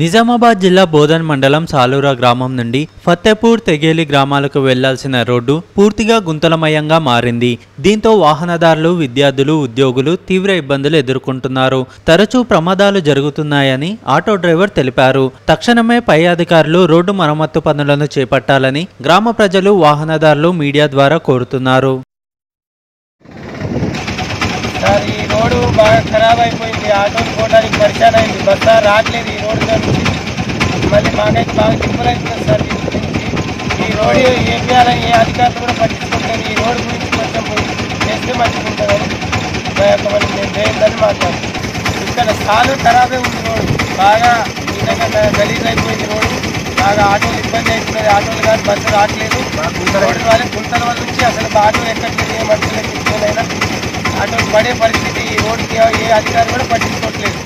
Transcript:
నిజామాబాద్ జిల్లా బోధన్ మండలం సాలూరా గ్రామం నుండి ఫతేపూర్ తెగేలి గ్రామాలకు వెళ్ళాల్సిన రోడ్డు పూర్తిగా గుంతలమయంగా మారింది. దీంతో వాహనదారులు విద్యార్థులు ఉద్యోగులు తీవ్ర ఇబ్బందులు ఎదుర్కొంటున్నారు. తరచూ ప్రమాదాలు జరుగుతున్నాయని ఆటో డ్రైవర్ తెలిపారు. తక్షణమే పై అధికారులు రోడ్డు మరమ్మత్తు పనులను చేపట్టాలని గ్రామ ప్రజలు వాహనదారులు మీడియా ద్వారా కోరుతున్నారు. బాగా ఖరాబ్ అయిపోయింది. ఆటోలు పోవడానికి పరిచయం అయింది. బస్సు రావట్లేదు. ఈ రోడ్డు నుంచి మళ్ళీ మాకైతే బాగా తిప్పలు అవుతుంది సార్. ఈ రోడ్ ఏం చేయాలని ఏ అధికారులు కూడా పట్టించుకుంటారు ఈ రోడ్ గురించి కొంచెం చేస్తే మంచిగా ఉంటుందని మా యొక్క మరి మేము చేయాలని మాట్లాడు. ఇక్కడ సాలు ఖరాబే ఉంది రోడ్డు. బాగా ఈ గలీజ్ అయిపోయింది రోడ్డు. బాగా ఆటోలు ఇబ్బంది అవుతున్నది ఆటోలు కానీ బస్సు రావట్లేదు. రోడ్డు వల్ల గుంతల వల్ల నుంచి అసలు ఆటో ఎక్కట్లేదు. ఏ మనుషులకి ఇబ్బంది అయినా ఆటోలు పడే పరిస్థితి ఈ రోడ్డుకి ఏ అధికారి కూడా పట్టించుకోవట్లేదు.